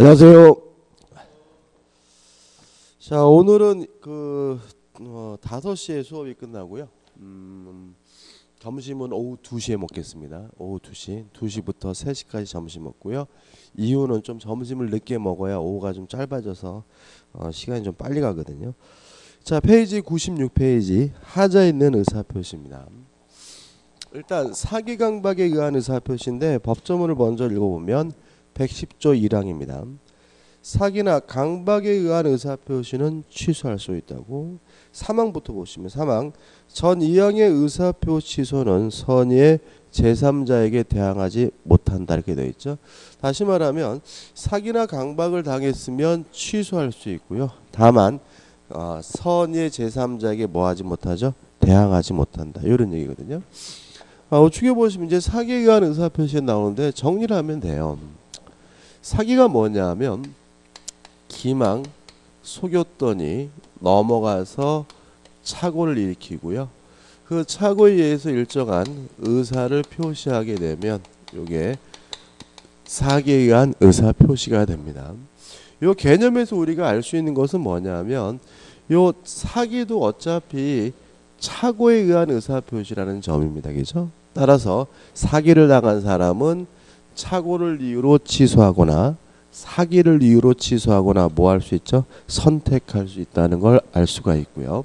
안녕하세요. 자 오늘은 그 어, 5시에 수업이 끝나고요. 음, 점심은 오후 2시에 먹겠습니다. 오후 2시, 2시부터 3시까지 점심 먹고요. 이유는 좀 점심을 늦게 먹어야 오후가 좀 짧아져서 어, 시간이 좀 빨리 가거든요. 자 페이지 96페이지 하자 있는 의사표시입니다. 일단 사기 강박에 의한 의사표시인데 법조문을 먼저 읽어보면 110조 1항입니다. 사기나 강박에 의한 의사표시는 취소할 수 있다고 사망부터 보시면 사망 전 2항의 의사표 취소는 선의의 제3자에게 대항하지 못한다 이렇게 되어 있죠. 다시 말하면 사기나 강박을 당했으면 취소할 수 있고요. 다만 어, 선의의 제3자에게 뭐하지 못하죠? 대항하지 못한다 이런 얘기거든요. 아, 우측에 보시면 이제 사기에 의한 의사표시 나오는데 정리를 하면 돼요. 사기가 뭐냐면 기망 속였더니 넘어가서 착오를 일으키고요. 그 착오에 의해서 일정한 의사를 표시하게 되면 이게 사기에 의한 의사 표시가 됩니다. 요 개념에서 우리가 알 수 있는 것은 뭐냐면 요 사기도 어차피 착오에 의한 의사 표시라는 점입니다. 그죠? 따라서 사기를 당한 사람은 착오를 이유로 취소하거나 사기를 이유로 취소하거나 뭐 할 수 있죠? 선택할 수 있다는 걸 알 수가 있고요.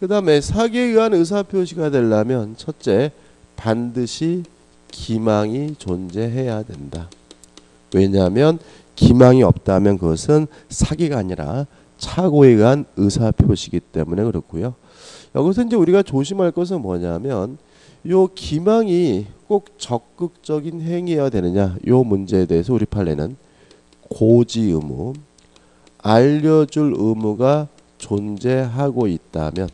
그 다음에 사기에 의한 의사표시가 되려면 첫째 반드시 기망이 존재해야 된다. 왜냐하면 기망이 없다면 그것은 사기가 아니라 착오에 의한 의사표시이기 때문에 그렇고요. 여기서 이제 우리가 조심할 것은 뭐냐면 요 기망이 꼭 적극적인 행위여야 되느냐 요 문제에 대해서 우리 판례는 고지 의무 알려줄 의무가 존재하고 있다면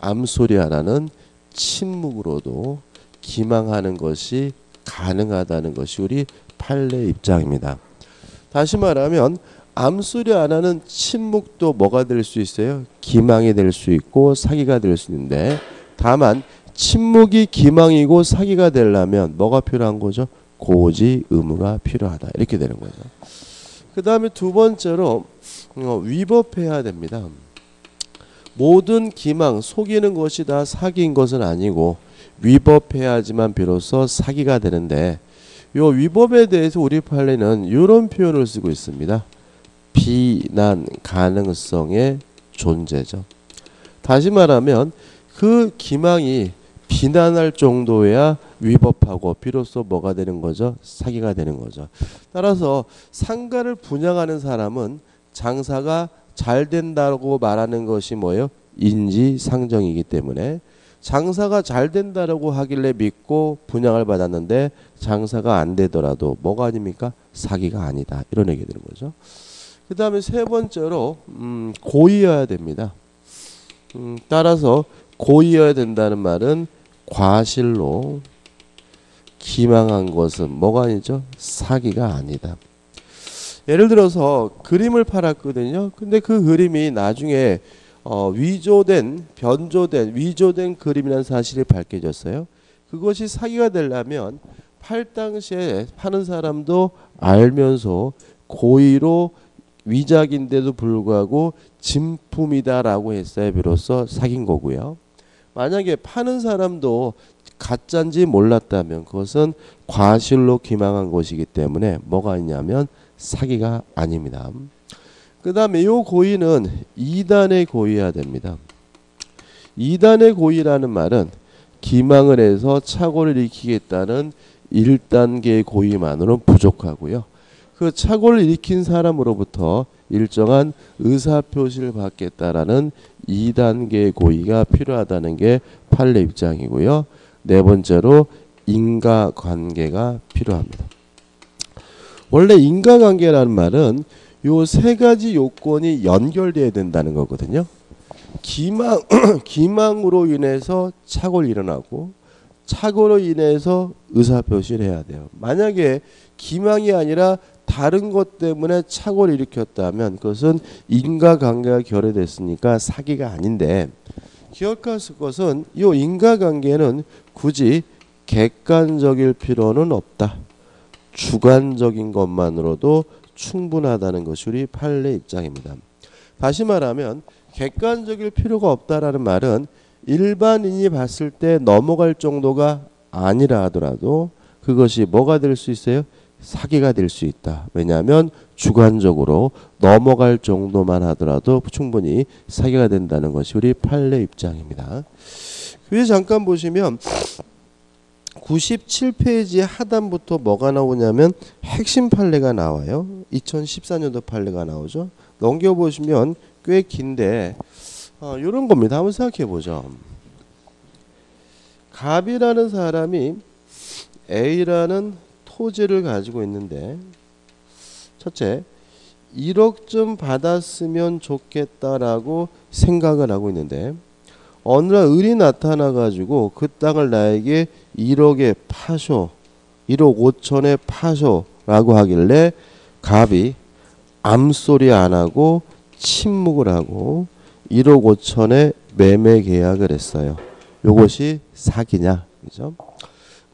암소리 하나는 침묵으로도 기망하는 것이 가능하다는 것이 우리 판례 입장입니다. 다시 말하면 암소리 하나는 침묵도 뭐가 될 수 있어요? 기망이 될 수 있고 사기가 될 수 있는데 다만 침묵이 기망이고 사기가 되려면 뭐가 필요한 거죠? 고지 의무가 필요하다. 이렇게 되는 거죠. 그 다음에 두 번째로 어, 위법해야 됩니다. 모든 기망, 속이는 것이 다 사기인 것은 아니고 위법해야지만 비로소 사기가 되는데 요 위법에 대해서 우리 판례는 이런 표현을 쓰고 있습니다. 비난 가능성의 존재죠. 다시 말하면 그 기망이 비난할 정도야 위법하고 비로소 뭐가 되는 거죠? 사기가 되는 거죠. 따라서 상가를 분양하는 사람은 장사가 잘 된다고 말하는 것이 뭐예요? 인지상정이기 때문에 장사가 잘 된다라고 하길래 믿고 분양을 받았는데 장사가 안 되더라도 뭐가 아닙니까? 사기가 아니다. 이런 얘기 되는 거죠. 그 다음에 세 번째로 음, 고의여야 됩니다. 음, 따라서 고의여야 된다는 말은 과실로 기망한 것은 뭐가 아니죠? 사기가 아니다. 예를 들어서 그림을 팔았거든요. 근데 그 그림이 나중에 어, 위조된 변조된 위조된 그림이라는 사실이 밝혀졌어요. 그것이 사기가 되려면 팔 당시에 파는 사람도 알면서 고의로 위작인데도 불구하고 진품이다라고 했어야 비로소 사귄 거고요. 만약에 파는 사람도 가짜인지 몰랐다면 그것은 과실로 기망한 것이기 때문에 뭐가 있냐면 사기가 아닙니다. 그 다음에 이 고의는 2단의 고의해야 됩니다. 2단의 고의라는 말은 기망을 해서 착오를 일으키겠다는 1단계의 고의만으로는 부족하고요. 그 착오를 일으킨 사람으로부터 일정한 의사표시를 받겠다라는 2단계 고의가 필요하다는 게 판례 입장이고요. 네 번째로 인과관계가 필요합니다. 원래 인과관계라는 말은 요 세 가지 요건이 연결돼야 된다는 거거든요. 기망 기망으로 인해서 착오를 일어나고 착오로 인해서 의사표시를 해야 돼요. 만약에 기망이 아니라 다른 것 때문에 착오를 일으켰다면 그것은 인과관계가 결여됐으니까 사기가 아닌데 기억할 것은 이 인과관계는 굳이 객관적일 필요는 없다. 주관적인 것만으로도 충분하다는 것이 우리 판례 입장입니다. 다시 말하면 객관적일 필요가 없다라는 말은 일반인이 봤을 때 넘어갈 정도가 아니라 하더라도 그것이 뭐가 될 수 있어요? 사기가 될 수 있다. 왜냐하면 주관적으로 넘어갈 정도만 하더라도 충분히 사기가 된다는 것이 우리 판례 입장입니다. 위에 잠깐 보시면 97페이지 하단부터 뭐가 나오냐면 핵심 판례가 나와요. 2014년도 판례가 나오죠. 넘겨보시면 꽤 긴데 어, 이런 겁니다. 한번 생각해 보죠. 갑이라는 사람이 A라는 토지를 가지고 있는데 첫째 1억 좀 받았으면 좋겠다라고 생각을 하고 있는데 어느 날 을이 나타나 가지고 그 땅을 나에게 1억에 파쇼 1억 5천에 파쇼라고 하길래 갑이 암소리 안 하고 침묵을 하고 1억 5천에 매매 계약을 했어요. 요것이 사기냐? 그죠?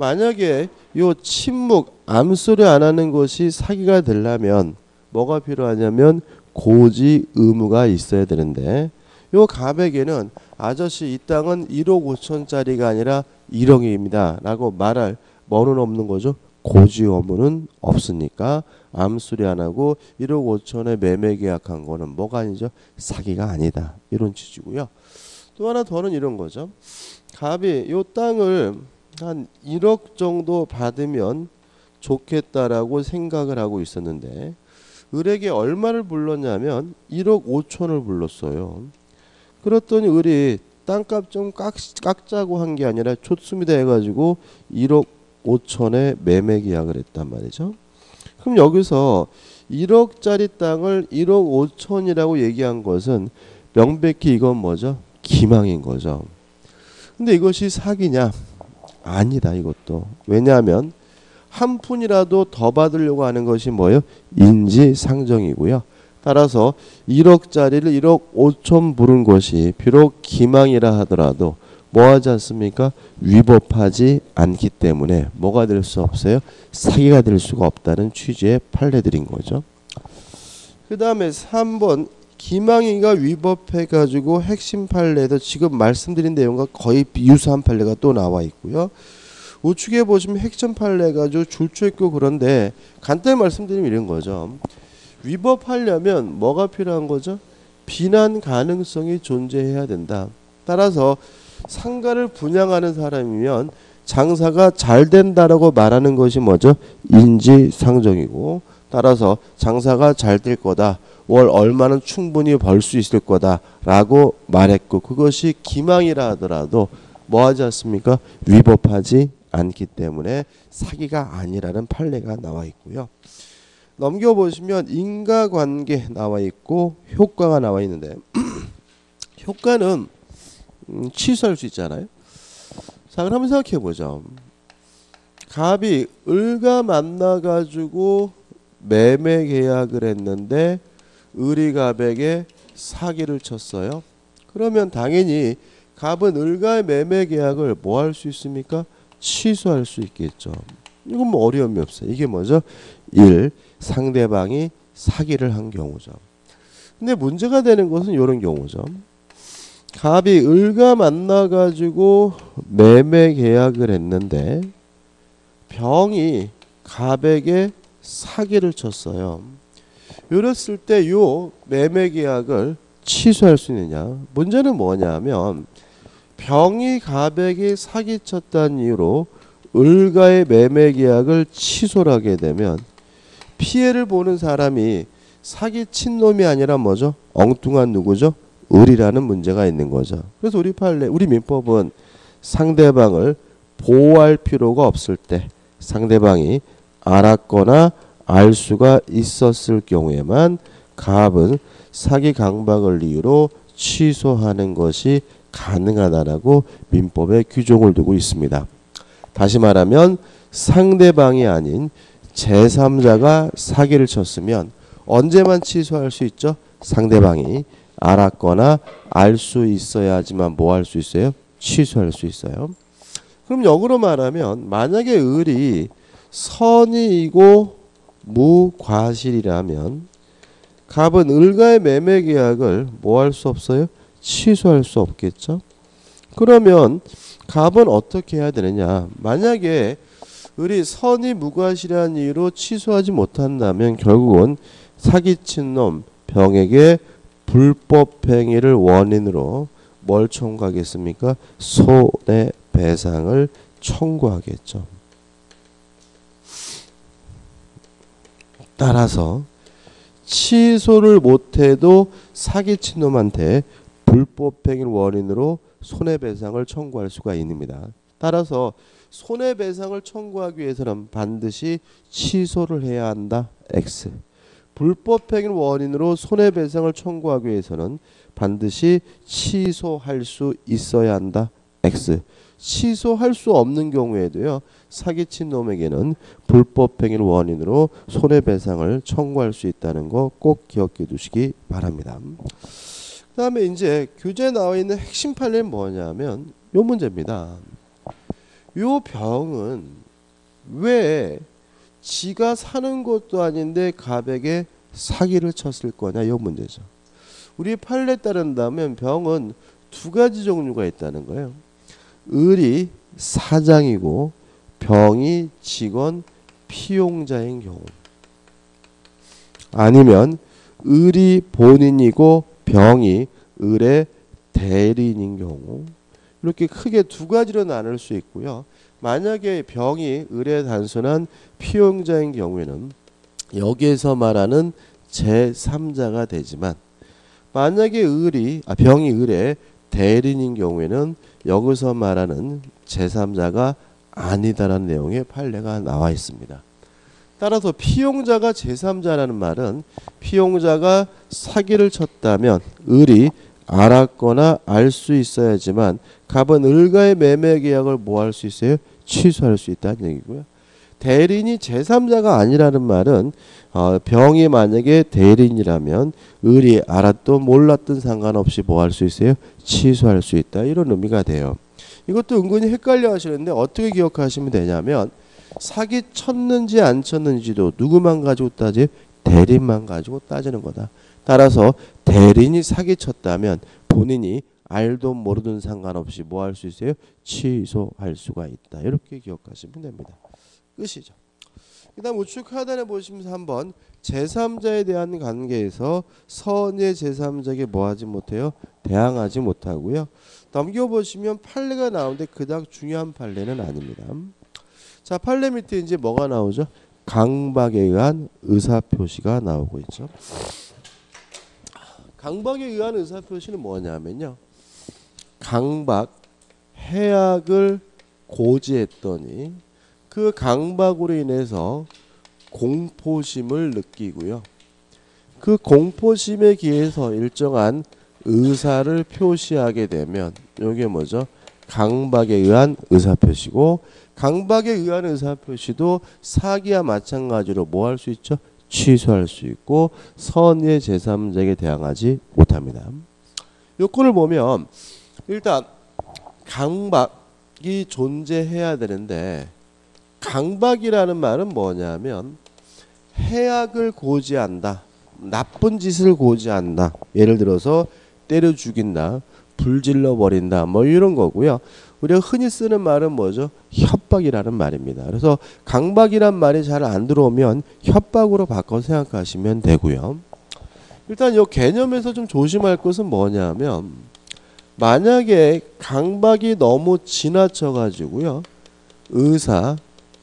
만약에 요 침묵, 암소리 안 하는 것이 사기가 되려면 뭐가 필요하냐면 고지 의무가 있어야 되는데 요 갑에게는 아저씨 이 땅은 1억 5천짜리가 아니라 1억입니다. 라고 말할 뭐는 없는 거죠? 고지 의무는 없으니까 암수리 안 하고 1억 5천에 매매 계약한 거는 뭐가 아니죠? 사기가 아니다. 이런 취지고요. 또 하나 더는 이런 거죠. 갑이 요 땅을 한 1억 정도 받으면 좋겠다라고 생각을 하고 있었는데 을에게 얼마를 불렀냐면 1억 5천을 불렀어요. 그랬더니 을이 땅값 좀 깎, 깎자고 한 게 아니라 좋습니다 해가지고 1억 5천에 매매 계약을 했단 말이죠. 그럼 여기서 1억짜리 땅을 1억 5천이라고 얘기한 것은 명백히 이건 뭐죠? 기망인 거죠. 근데 이것이 사기냐? 아니다 이것도. 왜냐하면 한 푼이라도 더 받으려고 하는 것이 뭐예요? 인지상정이고요. 따라서 1억짜리를 1억 5천 부른 것이 비록 기망이라 하더라도 뭐하지 않습니까? 위법하지 않기 때문에 뭐가 될 수 없어요? 사기가 될 수가 없다는 취지의 판례들인 거죠. 그 다음에 3번 기망이가 위법해 가지고 핵심 판례도 지금 말씀드린 내용과 거의 유사한 판례가 또 나와 있고요. 우측에 보시면 핵심 판례 가지고 줄쳐 있고 그런데 간단히 말씀드리면 이런 거죠. 위법하려면 뭐가 필요한 거죠? 비난 가능성이 존재해야 된다. 따라서 상가를 분양하는 사람이면 장사가 잘 된다라고 말하는 것이 뭐죠? 인지상정이고 따라서 장사가 잘 될 거다. 월 얼마는 충분히 벌 수 있을 거다라고 말했고 그것이 기망이라 하더라도 뭐 하지 않습니까? 위법하지 않기 때문에 사기가 아니라는 판례가 나와 있고요. 넘겨 보시면 인과관계 나와 있고 효과가 나와 있는데 효과는 음, 취소할 수 있잖아요. 자, 그럼 한번 생각해 보죠. 갑이 을과 만나 가지고 매매 계약을 했는데 을이 갑에게 사기를 쳤어요. 그러면 당연히 갑은 을과의 매매 계약을 뭐 할 수 있습니까? 취소할 수 있겠죠. 이건 뭐 어려움이 없어요. 이게 뭐죠? 1. 상대방이 사기를 한 경우죠. 근데 문제가 되는 것은 이런 경우죠. 갑이 을과 만나 가지고 매매 계약을 했는데 병이 갑에게 사기를 쳤어요. 이랬을 때 요 매매 계약을 취소할 수 있느냐? 문제는 뭐냐면 병이 갑에게 사기 쳤다는 이유로 을과의 매매 계약을 취소하게 되면 피해를 보는 사람이 사기 친 놈이 아니라 뭐죠? 엉뚱한 누구죠? 을이라는 문제가 있는 거죠. 그래서 우리 판례, 우리 민법은 상대방을 보호할 필요가 없을 때 상대방이 알았거나 알 수가 있었을 경우에만 갑은 사기 강박을 이유로 취소하는 것이 가능하다라고 민법에 규정을 두고 있습니다. 다시 말하면 상대방이 아닌 제3자가 사기를 쳤으면 언제만 취소할 수 있죠? 상대방이 알았거나 알 수 있어야지만 뭐 할 수 있어요? 취소할 수 있어요. 그럼 역으로 말하면 만약에 을이 선이이고 무과실이라면 갑은 을과의 매매 계약을 뭐 할 수 없어요? 취소할 수 없겠죠. 그러면 갑은 어떻게 해야 되느냐? 만약에 을이 선이 무과실한 이유로 취소하지 못한다면 결국은 사기친 놈 병에게 불법 행위를 원인으로 뭘 청구하겠습니까? 손해배상을 청구하겠죠. 따라서 취소를 못해도 사기친 놈한테 불법 행위를 원인으로 손해배상을 청구할 수가 있습니다. 따라서 손해배상을 청구하기 위해서는 반드시 취소를 해야 한다. X. 불법 행위 원인으로 손해배상을 청구하기 위해서는 반드시 취소할 수 있어야 한다. X. 취소할 수 없는 경우에도요. 사기친 놈에게는 불법 행위를 원인으로 손해배상을 청구할 수 있다는 거 꼭 기억해 두시기 바랍니다. 그다음에 이제 교재에 나와 있는 핵심 판례는 뭐냐면 요 문제입니다. 요 병은 왜 지가 사는 것도 아닌데 갑에게 사기를 쳤을 거냐 요 문제죠. 우리 판례에 따른다면 병은 두 가지 종류가 있다는 거예요. 을이 사장이고 병이 직원 피용자인 경우 아니면 을이 본인이고 병이 을의 대리인인 경우 이렇게 크게 두 가지로 나눌 수 있고요. 만약에 병이 을의 단순한 피용자인 경우에는 여기에서 말하는 제3자가 되지만 만약에 을이 아 병이 을의 대리인인 경우에는 여기서 말하는 제3자가 아니다라는 내용의 판례가 나와 있습니다. 따라서 피용자가 제3자라는 말은 피용자가 사기를 쳤다면 을이 알았거나 알 수 있어야지만 갑은 을과의 매매 계약을 뭐 할 수 있어요? 취소할 수 있다는 얘기고요. 대리인이 제3자가 아니라는 말은 어, 병이 만약에 대리인이라면 을이 알았던 몰랐던 상관없이 뭐 할 수 있어요? 취소할 수 있다. 이런 의미가 돼요. 이것도 은근히 헷갈려 하시는데 어떻게 기억하시면 되냐면 사기 쳤는지 안 쳤는지도 누구만 가지고 따지? 대리인만 가지고 따지는 거다. 따라서 대리인이 사기 쳤다면 본인이 알도 모르든 상관없이 뭐 할 수 있어요? 취소할 수가 있다. 이렇게 기억하시면 됩니다. 끝이죠. 그 다음 우측 하단에 보시면서 한번 제3자에 대한 관계에서 선의 제3자에게 뭐하지 못해요? 대항하지 못하고요. 넘겨보시면 판례가 나오는데 그닥 중요한 판례는 아닙니다. 자 판례 밑에 이제 뭐가 나오죠? 강박에 의한 의사표시가 나오고 있죠. 강박에 의한 의사표시는 뭐냐면요. 강박 해악을 고지했더니 그 강박으로 인해서 공포심을 느끼고요. 그 공포심에 기해서 일정한 의사를 표시하게 되면 이게 뭐죠? 강박에 의한 의사표시고 강박에 의한 의사표시도 사기와 마찬가지로 뭐 할 수 있죠? 취소할 수 있고 선의 제3자에게 대항하지 못합니다. 요건을 보면 일단 강박이 존재해야 되는데 강박이라는 말은 뭐냐면 해악을 고지한다. 나쁜 짓을 고지한다. 예를 들어서 때려 죽인다. 불질러 버린다. 뭐 이런 거고요. 우리가 흔히 쓰는 말은 뭐죠? 협박이라는 말입니다. 그래서 강박이란 말이 잘 안 들어오면 협박으로 바꿔 생각하시면 되고요. 일단 이 개념에서 좀 조심할 것은 뭐냐면 만약에 강박이 너무 지나쳐 가지고요. 의사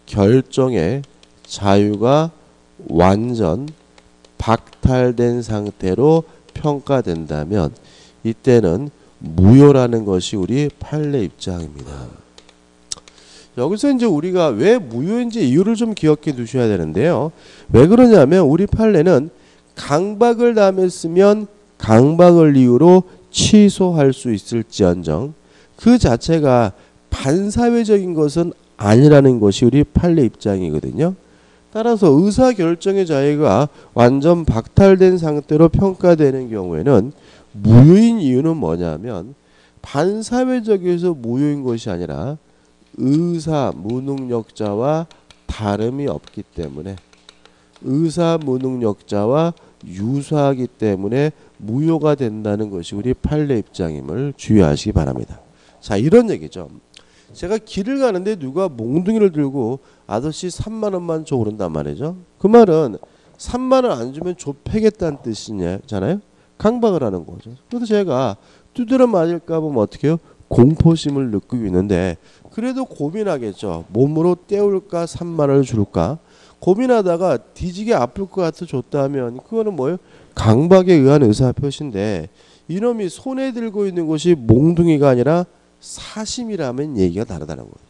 결정의 자유가 완전 박탈된 상태로 평가된다면 이때는 무효라는 것이 우리 판례 입장입니다. 여기서 이제 우리가 왜 무효인지 이유를 좀 기억해 두셔야 되는데요. 왜 그러냐면 우리 판례는 강박을 담했으면 강박을 이유로 취소할 수 있을지언정 그 자체가 반사회적인 것은 아니라는 것이 우리 판례 입장이거든요. 따라서 의사 결정의 자유가 완전 박탈된 상태로 평가되는 경우에는 무효인 이유는 뭐냐면 반사회적에서 무효인 것이 아니라 의사 무능력자와 다름이 없기 때문에 의사 무능력자와 유사하기 때문에 무효가 된다는 것이 우리 판례 입장임을 주의하시기 바랍니다. 자 이런 얘기죠. 제가 길을 가는데 누가 몽둥이를 들고 아저씨 3만 원만 줘 그런단 말이죠. 그 말은 3만 원 안 주면 좁혀겠다는 뜻이잖아요. 강박을 하는 거죠. 그래서 제가 두드려 맞을까 보면 어떻게 해요? 공포심을 느끼고 있는데 그래도 고민하겠죠. 몸으로 때울까 3만 원을 줄까? 고민하다가 뒤지게 아플 것 같아 줬다면 그거는 뭐예요? 강박에 의한 의사 표시인데 이놈이 손에 들고 있는 것이 몽둥이가 아니라 사심이라면 얘기가 다르다는 거예요.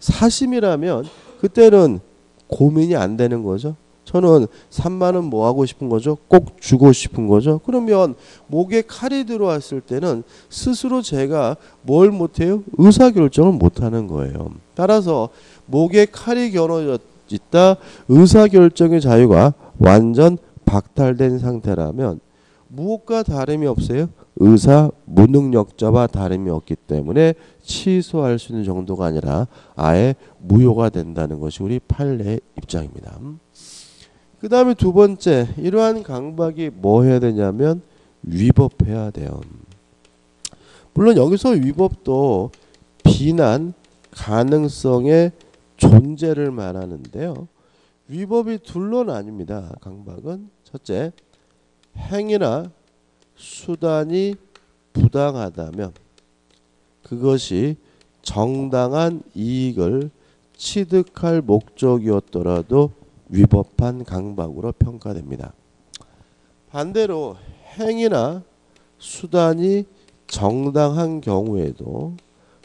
사심이라면 그때는 고민이 안 되는 거죠. 저는 3만 원 뭐 하고 싶은 거죠? 꼭 주고 싶은 거죠. 그러면 목에 칼이 들어왔을 때는 스스로 제가 뭘 못해요? 의사 결정을 못하는 거예요. 따라서 목에 칼이 겨눠져 있다 의사 결정의 자유가 완전 박탈된 상태라면 무엇과 다름이 없어요? 의사 무능력자와 다름이 없기 때문에 취소할 수 있는 정도가 아니라 아예 무효가 된다는 것이 우리 판례 입장입니다. 그 다음에 두 번째 이러한 강박이 뭐 해야 되냐면 위법해야 돼요. 물론 여기서 위법도 비난 가능성의 존재를 말하는데요. 위법이 둘로 나뉩니다. 강박은 첫째 행위나 수단이 부당하다면 그것이 정당한 이익을 취득할 목적이었더라도 위법한 강박으로 평가됩니다. 반대로 행위나 수단이 정당한 경우에도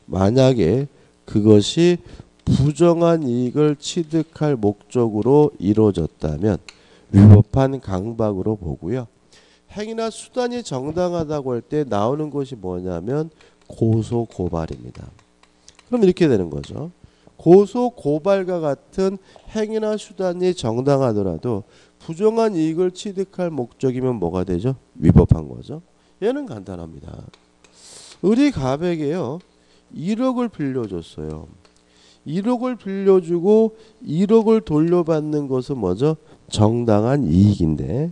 만약에 그것이 부정한 이익을 취득할 목적으로 이루어졌다면 위법한 강박으로 보고요. 행위나 수단이 정당하다고 할 때 나오는 것이 뭐냐면 고소 고발입니다. 그럼 이렇게 되는 거죠. 고소 고발과 같은 행위나 수단이 정당하더라도 부정한 이익을 취득할 목적이면 뭐가 되죠? 위법한 거죠. 얘는 간단합니다. 을이 갑에게요 1억을 빌려줬어요. 1억을 빌려주고 1억을 돌려받는 것은 뭐죠? 정당한 이익인데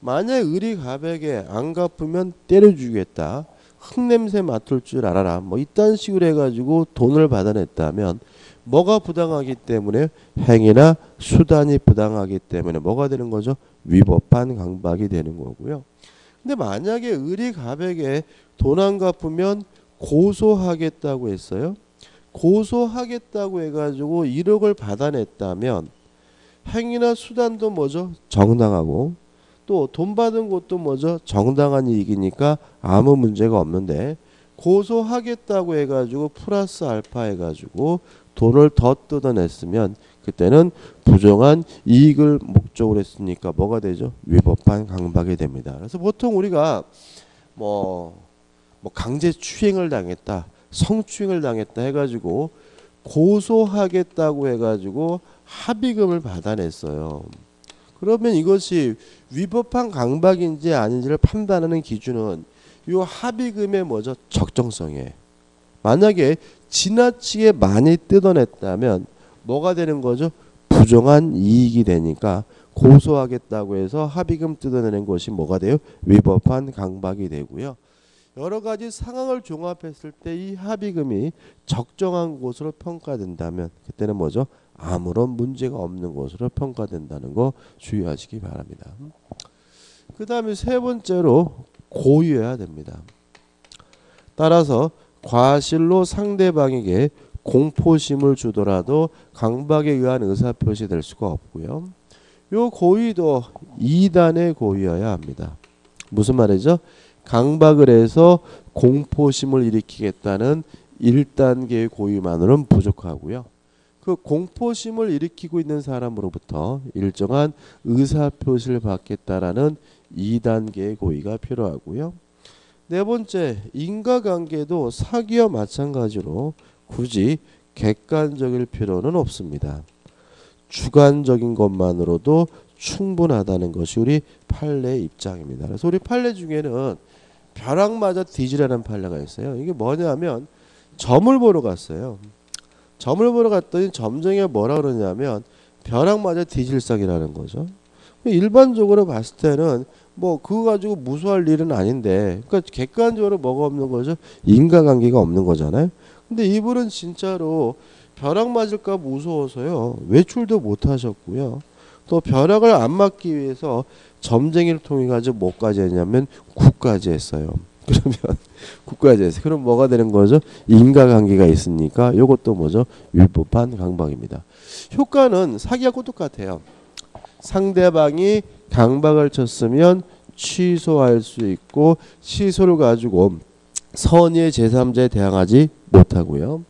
만약 을이 갑에게 안 갚으면 때려주겠다. 흙냄새 맡을 줄 알아라. 뭐 이딴 식으로 해가지고 돈을 받아냈다면 뭐가 부당하기 때문에 행위나 수단이 부당하기 때문에 뭐가 되는 거죠? 위법한 강박이 되는 거고요. 근데 만약에 을이 갑에게 돈 안 갚으면 고소하겠다고 했어요. 고소하겠다고 해가지고 1억을 받아냈다면 행위나 수단도 뭐죠? 정당하고 또 돈 받은 것도 뭐죠? 정당한 이익이니까 아무 문제가 없는데 고소하겠다고 해가지고 플러스 알파 해가지고 돈을 더 뜯어냈으면 그때는 부정한 이익을 목적으로 했으니까 뭐가 되죠? 위법한 강박이 됩니다. 그래서 보통 우리가 뭐, 뭐 강제 추행을 당했다, 성추행을 당했다 해가지고 고소하겠다고 해가지고 합의금을 받아냈어요. 그러면 이것이 위법한 강박인지 아닌지를 판단하는 기준은 이 합의금의 뭐죠? 적정성에 만약에 지나치게 많이 뜯어냈다면 뭐가 되는 거죠? 부정한 이익이 되니까 고소하겠다고 해서 합의금 뜯어내는 것이 뭐가 돼요? 위법한 강박이 되고요. 여러 가지 상황을 종합했을 때 이 합의금이 적정한 것으로 평가된다면 그때는 뭐죠? 아무런 문제가 없는 것으로 평가된다는 거 주의하시기 바랍니다. 그 다음에 세 번째로 고유해야 됩니다. 따라서 과실로 상대방에게 공포심을 주더라도 강박에 의한 의사표시 될 수가 없고요. 요 고의도 2단의 고의여야 합니다. 무슨 말이죠? 강박을 해서 공포심을 일으키겠다는 1단계의 고의만으로는 부족하고요. 그 공포심을 일으키고 있는 사람으로부터 일정한 의사표시를 받겠다라는 2단계의 고의가 필요하고요. 네 번째, 인과관계도 사기와 마찬가지로 굳이 객관적일 필요는 없습니다. 주관적인 것만으로도 충분하다는 것이 우리 판례 입장입니다. 그래서 우리 판례 중에는 벼락맞아 뒤지라는 판례가 있어요. 이게 뭐냐면 점을 보러 갔어요. 점을 보러 갔더니 점쟁이가 뭐라 그러냐면 벼락 맞아 뒤질상이라는 거죠. 일반적으로 봤을 때는 뭐 그거 가지고 무수할 일은 아닌데 그러니까 객관적으로 뭐가 없는 거죠? 인과관계가 없는 거잖아요. 근데 이분은 진짜로 벼락 맞을까 무서워서요. 외출도 못 하셨고요. 또 벼락을 안 맞기 위해서 점쟁이를 통해 가지고 뭐까지 했냐면 국까지 했어요. 그러면 했어요. 그럼 뭐가 되는 거죠? 인과관계가 있으니까 요것도 뭐죠? 율법한 강박입니다. 효과는 사기하고 똑같아요. 상대방이 강박을 쳤으면 취소할 수 있고 취소를 가지고 선의의 제3자에 대항하지 못하고요.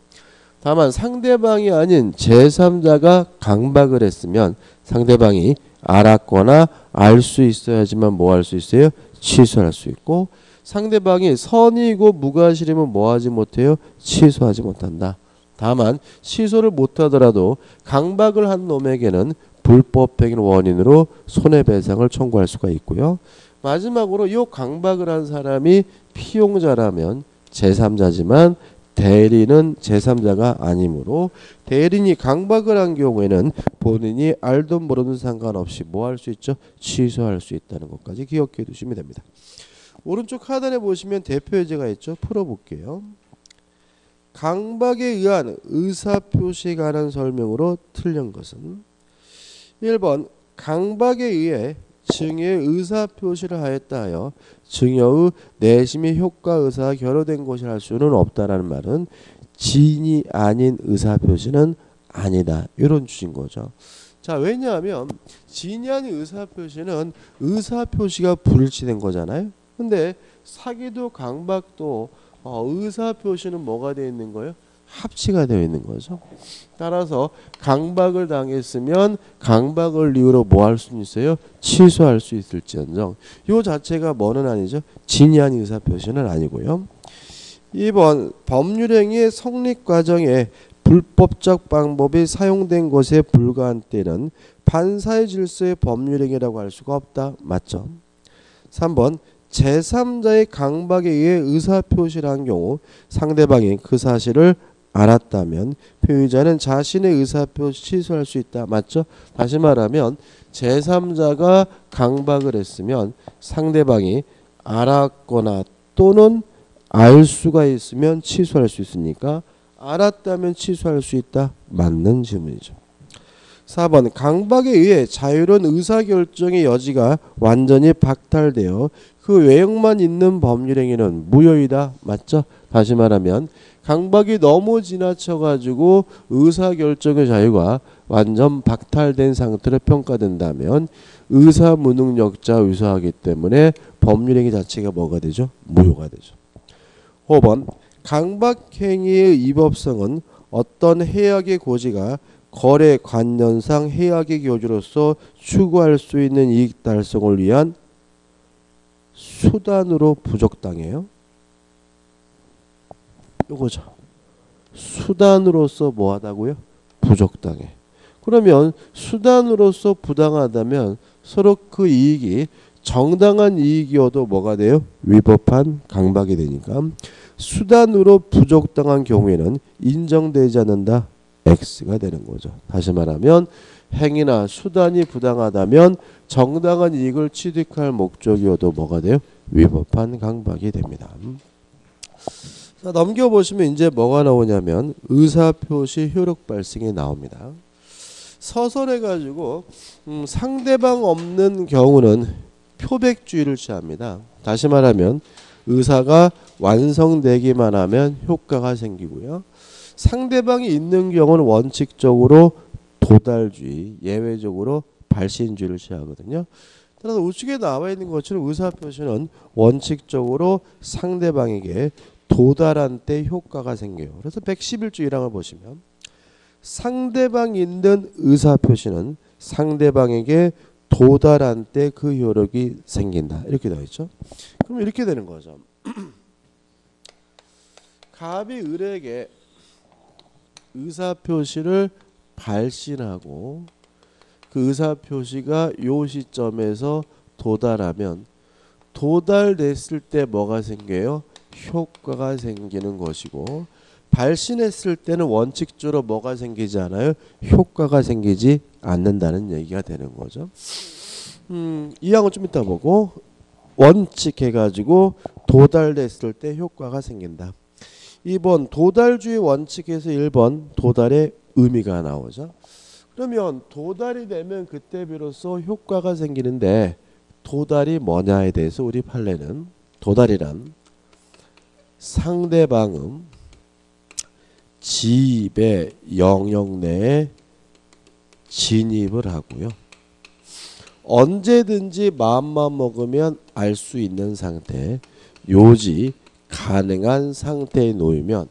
다만 상대방이 아닌 제3자가 강박을 했으면 상대방이 알았거나 알 수 있어야지만 뭐 할 수 있어요? 취소할 수 있고 상대방이 선이고 무과실이면 뭐 하지 못해요? 취소하지 못한다. 다만 취소를 못하더라도 강박을 한 놈에게는 불법행위 원인으로 손해배상을 청구할 수가 있고요. 마지막으로 이 강박을 한 사람이 피용자라면 제3자지만 대리는 제3자가 아니므로 대리인이 강박을 한 경우에는 본인이 알든 모르든 상관없이 뭐 할 수 있죠? 취소할 수 있다는 것까지 기억해 두시면 됩니다. 오른쪽 하단에 보시면 대표 예제가 있죠. 풀어볼게요. 강박에 의한 의사표시에 관한 설명으로 틀린 것은 1번 강박에 의해 증여의 의사 표시를 하였다 하여 증여의 내심의 효과 의사가 결여된 것이라 할 수는 없다라는 말은 진이 아닌 의사 표시는 아니다. 이런 주신 거죠. 자, 왜냐하면 진이 아닌 의사 표시는 의사 표시가 불일치된 거잖아요. 근데 사기도 강박도 어, 의사 표시는 뭐가 되어 있는 거예요? 합치가 되어 있는 거죠. 따라서 강박을 당했으면 강박을 이유로 뭐 할 수 있어요? 취소할 수 있을지언정. 요 자체가 뭐는 아니죠. 진이한 의사 표시는 아니고요. 2번 법률행위의 성립 과정에 불법적 방법이 사용된 것에 불과한 때는 반사의 질서의 법률행위라고 할 수가 없다. 맞죠? 3번 제3자의 강박에 의해 의사표시를 한 경우 상대방이 그 사실을 알았다면 표의자는 자신의 의사표시 취소할 수 있다. 맞죠? 다시 말하면 제3자가 강박을 했으면 상대방이 알았거나 또는 알 수가 있으면 취소할 수 있으니까 알았다면 취소할 수 있다. 맞는 질문이죠. 4번 강박에 의해 자유로운 의사결정의 여지가 완전히 박탈되어 그 외형만 있는 법률행위는 무효이다. 맞죠? 다시 말하면 강박이 너무 지나쳐 가지고 의사 결정의 자유가 완전 박탈된 상태로 평가된다면 의사 무능력자 위소하기 때문에 법률행위 자체가 뭐가 되죠? 무효가 되죠. 5번 강박행위의 위법성은 어떤 해악의 고지가 거래 관련상 해악의 교주로서 추구할 수 있는 이익 달성을 위한 수단으로 부족당해요. 요거죠. 수단으로서 뭐하다고요? 부적당해. 그러면 수단으로서 부당하다면 서로 그 이익이 정당한 이익이어도 뭐가 돼요? 위법한 강박이 되니까 수단으로 부족당한 경우에는 인정되지 않는다. X가 되는 거죠. 다시 말하면 행위나 수단이 부당하다면 정당한 이익을 취득할 목적이어도 뭐가 돼요? 위법한 강박이 됩니다. 자, 넘겨보시면 이제 뭐가 나오냐면 의사표시 효력 발생이 나옵니다. 서설해 가지고 음, 상대방 없는 경우는 표백주의를 취합니다. 다시 말하면 의사가 완성되기만 하면 효과가 생기고요. 상대방이 있는 경우는 원칙적으로 도달주의, 예외적으로 발신주의를 취하거든요. 따라서 우측에 나와 있는 것처럼 의사표시는 원칙적으로 상대방에게 도달한 때 효과가 생겨요. 그래서 111조 1항을 보시면 상대방이 있는 의사 표시는 상대방에게 도달한 때 그 효력이 생긴다. 이렇게 되어 있죠. 그럼 이렇게 되는 거죠. 갑이 을에게 의사 표시를 발신하고 그 의사 표시가 요 시점에서 도달하면 도달됐을 때 뭐가 생겨요? 효과가 생기는 것이고 발신했을 때는 원칙적으로 뭐가 생기지 않아요? 효과가 생기지 않는다는 얘기가 되는 거죠. 음, 이 항은 좀 이따 보고 원칙 해가지고 도달됐을 때 효과가 생긴다. 2번 도달주의 원칙에서 1번 도달의 의미가 나오죠. 그러면 도달이 되면 그때 비로소 효과가 생기는데 도달이 뭐냐에 대해서 우리 판례는 도달이란 상대방은 지배 영역 내에 진입을 하고요. 언제든지 마음만 먹으면 알 수 있는 상태, 요지 가능한 상태에 놓이면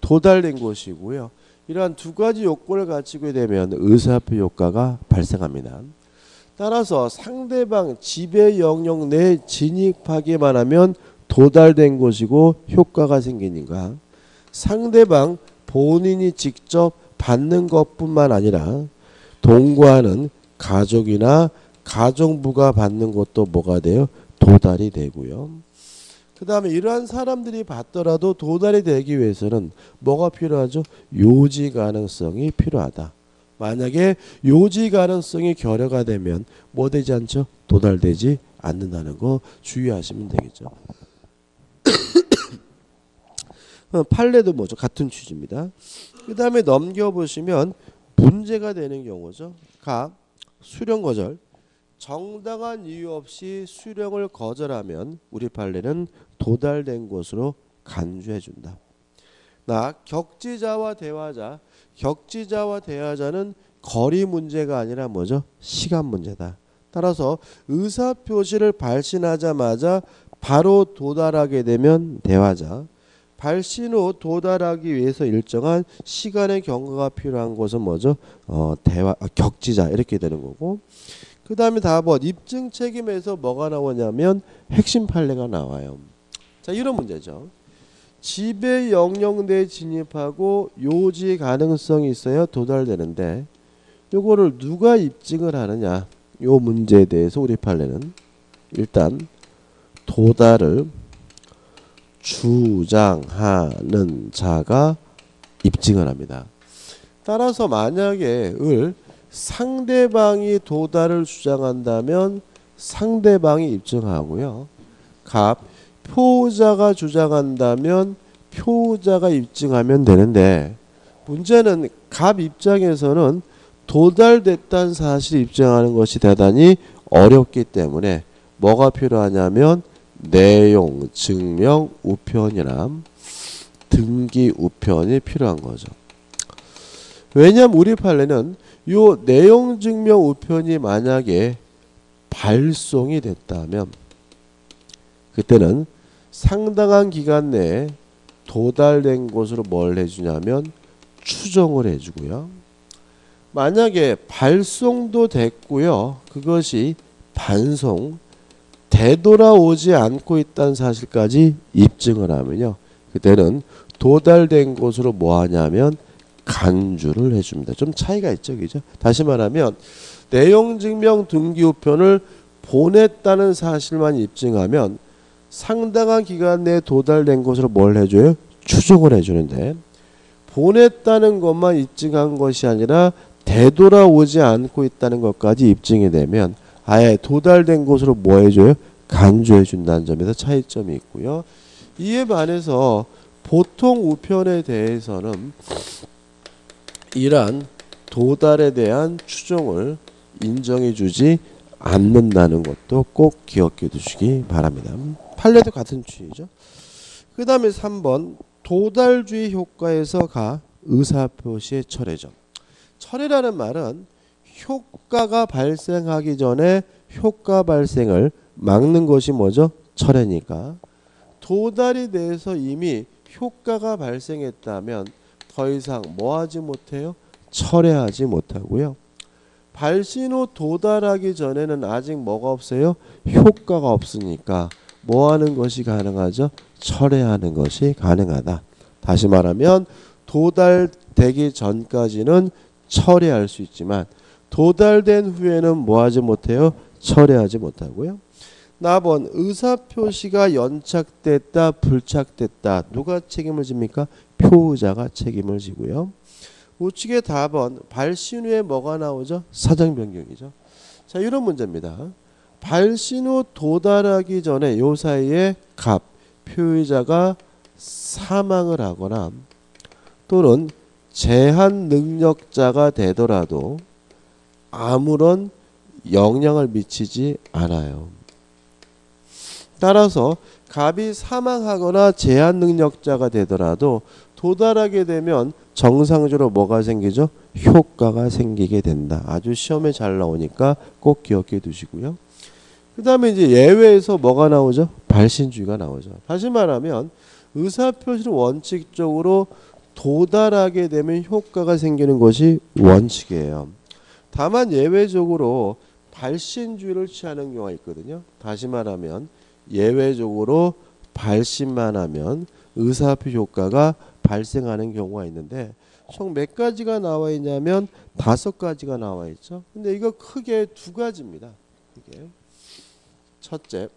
도달된 것이고요. 이러한 두 가지 요건을 갖추게 되면 의사표 효과가 발생합니다. 따라서 상대방 지배 영역 내에 진입하기만 하면 도달된 것이고 효과가 생기니까 상대방 본인이 직접 받는 것뿐만 아니라 동거하는 가족이나 가정부가 받는 것도 뭐가 돼요? 도달이 되고요. 그 다음에 이러한 사람들이 받더라도 도달이 되기 위해서는 뭐가 필요하죠? 요지 가능성이 필요하다. 만약에 요지 가능성이 결여가 되면 뭐 되지 않죠? 도달되지 않는다는 거 주의하시면 되겠죠. 어, 판례도 뭐죠? 같은 취지입니다. 그 다음에 넘겨보시면 문제가 되는 경우죠. 가 수령 거절 정당한 이유 없이 수령을 거절하면 우리 판례는 도달된 것으로 간주해 준다. 나 격지자와 대화자 격지자와 대화자는 거리 문제가 아니라 뭐죠? 시간 문제다. 따라서 의사 표시를 발신하자마자 바로 도달하게 되면 대화자 발신 후 도달하기 위해서 일정한 시간의 경과가 필요한 것은 뭐죠? 어, 대화 아, 격지자 이렇게 되는 거고 그 다음에 다번 입증 책임에서 뭐가 나오냐면 핵심 판례가 나와요. 자 이런 문제죠. 지배 영역 내 진입하고 요지 가능성이 있어야 도달되는데 요거를 누가 입증을 하느냐 요 문제에 대해서 우리 판례는 일단 도달을 주장하는 자가 입증을 합니다. 따라서 만약에 을 상대방이 도달을 주장한다면 상대방이 입증하고요. 갑 표자가 주장한다면 표자가 입증하면 되는데 문제는 갑 입장에서는 도달됐다는 사실 입증하는 것이 대단히 어렵기 때문에 뭐가 필요하냐면 내용 증명 우편이랑 등기 우편이 필요한 거죠. 왜냐하면 우리 판례는 요 내용 증명 우편이 만약에 발송이 됐다면 그때는 상당한 기간 내에 도달된 곳으로 뭘 해주냐면 추정을 해주고요. 만약에 발송도 됐고요. 그것이 반송 되돌아오지 않고 있다는 사실까지 입증을 하면요. 그때는 도달된 곳으로 뭐 하냐면 간주를 해줍니다. 좀 차이가 있죠, 그죠? 다시 말하면 내용 증명 등기 우편을 보냈다는 사실만 입증하면 상당한 기간 내에 도달된 곳으로 뭘 해줘요? 추정을 해주는데 보냈다는 것만 입증한 것이 아니라 되돌아오지 않고 있다는 것까지 입증이 되면 아예 도달된 곳으로 뭐 해줘요? 간주해 준다는 점에서 차이점이 있고요. 이에 반해서 보통 우편에 대해서는 이러한 도달에 대한 추정을 인정해 주지 않는다는 것도 꼭 기억해 두시기 바랍니다. 판례도 같은 취지죠. 그 다음에 3번 도달주의 효과에서 가 의사표시의 철회죠. 철회라는 말은 효과가 발생하기 전에 효과 발생을 막는 것이 뭐죠? 철회니까. 도달이 돼서 이미 효과가 발생했다면 더 이상 뭐 하지 못해요? 철회하지 못하고요. 발신 후 도달하기 전에는 아직 뭐가 없어요? 효과가 없으니까 뭐 하는 것이 가능하죠? 철회하는 것이 가능하다. 다시 말하면 도달되기 전까지는 철회할 수 있지만 도달된 후에는 뭐 하지 못해요? 철회하지 못하고요. 나번 의사표시가 연착됐다 불착됐다 누가 책임을 집니까? 표의자가 책임을 지고요. 우측의 답은 발신 후에 뭐가 나오죠? 사정 변경이죠. 자, 이런 문제입니다. 발신 후 도달하기 전에 요 사이에 갑 표의자가 사망을 하거나 또는 제한 능력자가 되더라도 아무런 영향을 미치지 않아요. 따라서 갑이 사망하거나 제한 능력자가 되더라도 도달하게 되면 정상적으로 뭐가 생기죠? 효과가 생기게 된다. 아주 시험에 잘 나오니까 꼭 기억해 두시고요. 그 다음에 이제 예외에서 뭐가 나오죠? 발신주의가 나오죠. 다시 말하면 의사표시를 원칙적으로 도달하게 되면 효과가 생기는 것이 원칙이에요. 다만 예외적으로 발신주의를 취하는 경우가 있거든요. 다시 말하면 예외적으로 발신만 하면 의사표 효과가 발생하는 경우가 있는데 총 몇 가지가 나와 있냐면 다섯 가지가 나와 있죠. 근데 이거 크게 두 가지입니다. 이게 첫째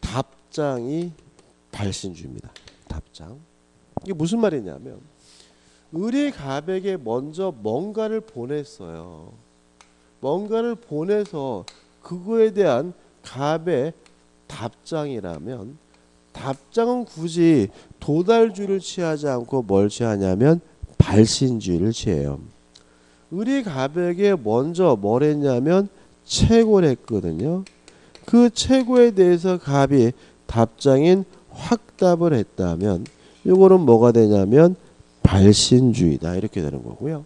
답장이 발신주입니다. 답장. 이게 무슨 말이냐면 의리 가백에 먼저 뭔가를 보냈어요. 뭔가를 보내서 그거에 대한 갑의 답장이라면 답장은 굳이 도달주의를 취하지 않고 뭘 취하냐면 발신주의를 취해요. 의리 가백에 먼저 뭘 했냐면 채고를 했거든요. 그 채고에 대해서 갑이 답장인 확답을 했다면 이거는 뭐가 되냐면 발신주의다 이렇게 되는 거고요.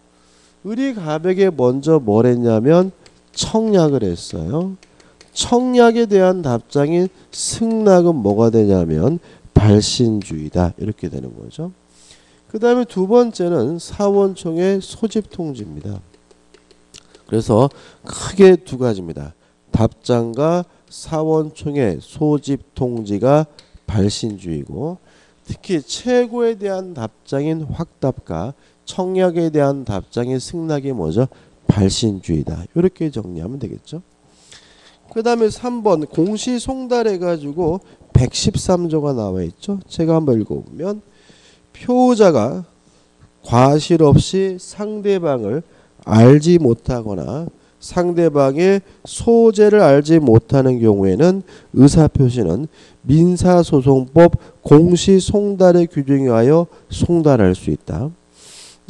의리 가백에 먼저 뭘 했냐면 청약을 했어요. 청약에 대한 답장인 승낙은 뭐가 되냐면 발신주의다 이렇게 되는 거죠. 그 다음에 두 번째는 사원총의 소집 통지입니다. 그래서 크게 두 가지입니다. 답장과 사원총의 소집 통지가 발신주의고 특히 최고에 대한 답장인 확답과 청약에 대한 답장인 승낙이 뭐죠? 발신주의다. 이렇게 정리하면 되겠죠. 그 다음에 3번 공시 송달해 가지고 113조가 나와 있죠. 제가 한번 읽어보면 표자가 과실 없이 상대방을 알지 못하거나 상대방의 소재를 알지 못하는 경우에는 의사표시는 민사소송법 공시송달의 규정에 의하여 송달할 수 있다.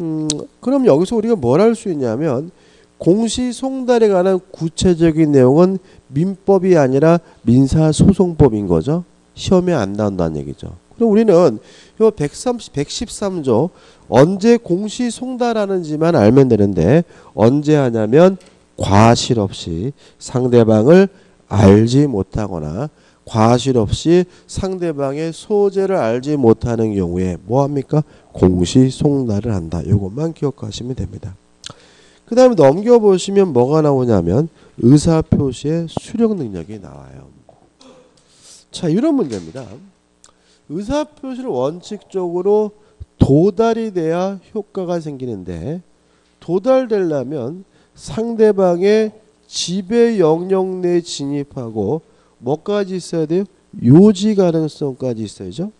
음, 그럼 여기서 우리가 뭘 할 수 있냐면 공시송달에 관한 구체적인 내용은 민법이 아니라 민사소송법인 거죠. 시험에 안 나온다는 얘기죠. 그럼 우리는 요 130, 113조 언제 공시송달하는지만 알면 되는데 언제 하냐면 과실 없이 상대방을 알지 못하거나 과실 없이 상대방의 소재를 알지 못하는 경우에 뭐 합니까? 공시송달을 한다. 이것만 기억하시면 됩니다. 그 다음에 넘겨보시면 뭐가 나오냐면 의사표시의 수령 능력이 나와요. 자 이런 문제입니다. 의사표시를 원칙적으로 도달이 돼야 효과가 생기는데 도달되려면 상대방의 지배 영역 내 진입하고 뭐까지 있어야 돼요? 요지 가능성까지 있어야죠.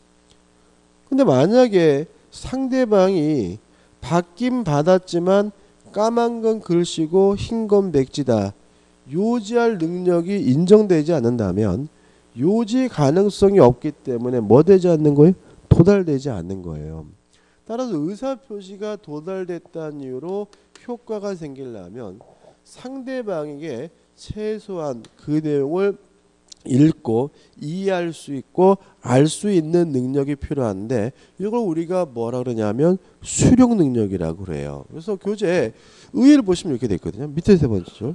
근데 만약에 상대방이 받긴 받았지만 까만 건 글씨고 흰 건 백지다. 요지할 능력이 인정되지 않는다면 요지 가능성이 없기 때문에 뭐 되지 않는 거예요? 도달되지 않는 거예요. 따라서 의사 표시가 도달됐다는 이유로 효과가 생기려면 상대방에게 최소한 그 내용을 읽고 이해할 수 있고 알 수 있는 능력이 필요한데 이걸 우리가 뭐라 그러냐면 수령 능력이라고 그래요. 그래서 교재 의의를 보시면 이렇게 돼 있거든요. 밑에 세 번째 줄.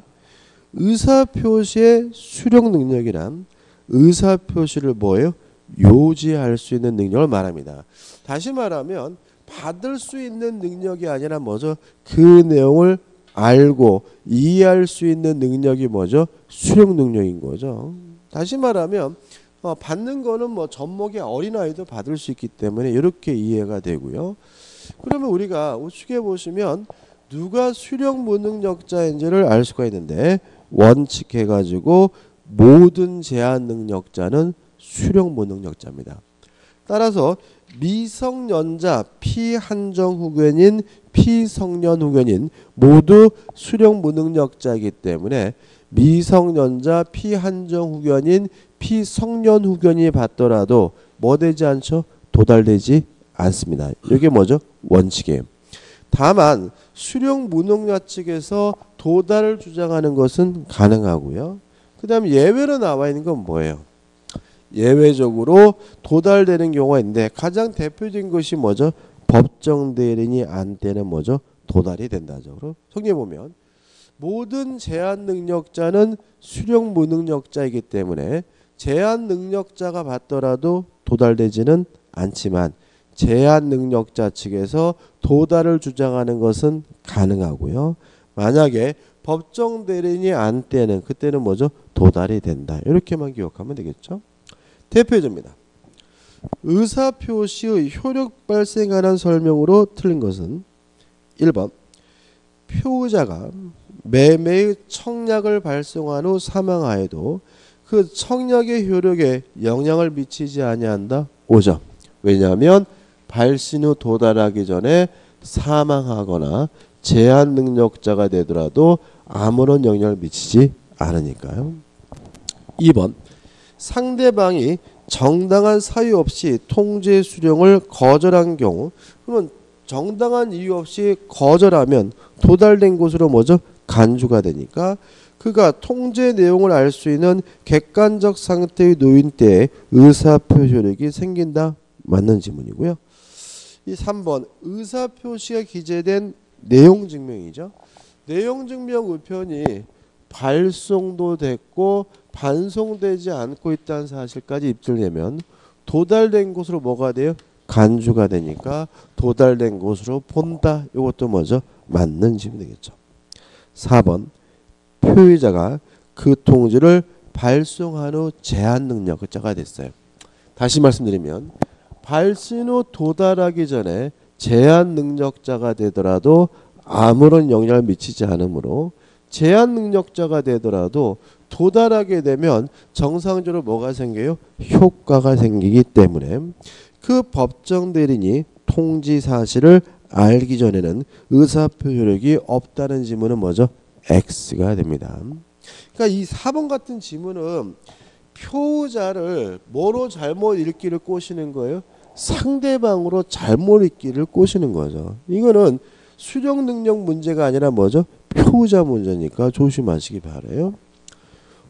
의사 표시의 수령 능력이란 의사 표시를 뭐예요? 요지할 수 있는 능력을 말합니다. 다시 말하면 받을 수 있는 능력이 아니라 뭐죠? 그 내용을 알고 이해할 수 있는 능력이 뭐죠? 수령 능력인 거죠. 다시 말하면 어, 받는 거는 뭐 젖먹이 어린아이도 받을 수 있기 때문에 이렇게 이해가 되고요. 그러면 우리가 우측에 보시면 누가 수령 무능력자인지를 알 수가 있는데 원칙 해가지고 모든 제한 능력자는 수령 무능력자입니다. 따라서 미성년자 피한정 후견인 피성년 후견인 모두 수령 무능력자이기 때문에 미성년자 피한정 후견인 피성년 후견이 받더라도 뭐 되지 않죠? 도달되지 않습니다. 이게 뭐죠? 원칙이에요. 다만 수령 무능자 측에서 도달을 주장하는 것은 가능하고요. 그 다음 예외로 나와 있는 건 뭐예요? 예외적으로 도달되는 경우가 있는데 가장 대표적인 것이 뭐죠? 법정 대리인이 안 때는 뭐죠? 도달이 된다죠. 그럼 성경 보면 모든 제한 능력자는 수령 무능력자이기 때문에 제한 능력자가 받더라도 도달되지는 않지만 제한 능력자 측에서 도달을 주장하는 것은 가능하고요. 만약에 법정 대리인이 안 때는 그때는 뭐죠? 도달이 된다. 이렇게만 기억하면 되겠죠. 대표적입니다. 의사표 시의 효력 발생하는 설명으로 틀린 것은 1번 표의자가 매매의 청약을 발송한 후 사망하여도 그 청약의 효력에 영향을 미치지 아니한다. 5점. 왜냐하면 발신 후 도달하기 전에 사망하거나 제한 능력자가 되더라도 아무런 영향을 미치지 않으니까요. 2번 상대방이 정당한 사유 없이 통제 수령을 거절한 경우 그러면 정당한 이유 없이 거절하면 도달된 곳으로 뭐죠? 간주가 되니까 그가 통제 내용을 알 수 있는 객관적 상태의 노인 때에 의사표시력이 생긴다 맞는 지문이고요. 이 3번 의사표시가 기재된 내용 증명이죠. 내용 증명 우편이 발송도 됐고 반송되지 않고 있다는 사실까지 입증되면 도달된 곳으로 뭐가 돼요? 간주가 되니까 도달된 곳으로 본다. 이것도 뭐죠? 맞는 질문 되겠죠. 4번 표의자가 그 통지를 발송한 후 제한 능력자가 됐어요. 다시 말씀드리면 발신 후 도달하기 전에 제한 능력자가 되더라도 아무런 영향을 미치지 않으므로 제한 능력자가 되더라도 도달하게 되면 정상적으로 뭐가 생겨요? 효과가 생기기 때문에 그 법정 대리인이 통지 사실을 알기 전에는 의사표 효력이 없다는 지문은 뭐죠? X가 됩니다. 그러니까 이 4번 같은 지문은 표자를 뭐로 잘못 읽기를 꼬시는 거예요? 상대방으로 잘못 읽기를 꼬시는 거죠. 이거는 수령 능력 문제가 아니라 뭐죠? 표자 문제니까 조심하시기 바래요.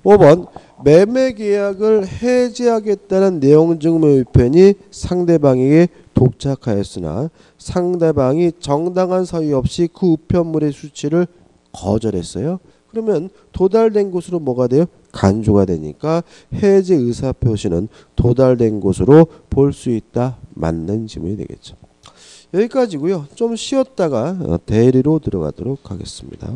5번 매매 계약을 해지하겠다는 내용 증명 의편이 상대방에게 독착하였으나 상대방이 정당한 사유 없이 그 우편물의 수치를 거절했어요. 그러면 도달된 곳으로 뭐가 돼요? 간주가 되니까 해지 의사 표시는 도달된 곳으로 볼 수 있다. 맞는 지문이 되겠죠. 여기까지고요. 좀 쉬었다가 대리로 들어가도록 하겠습니다.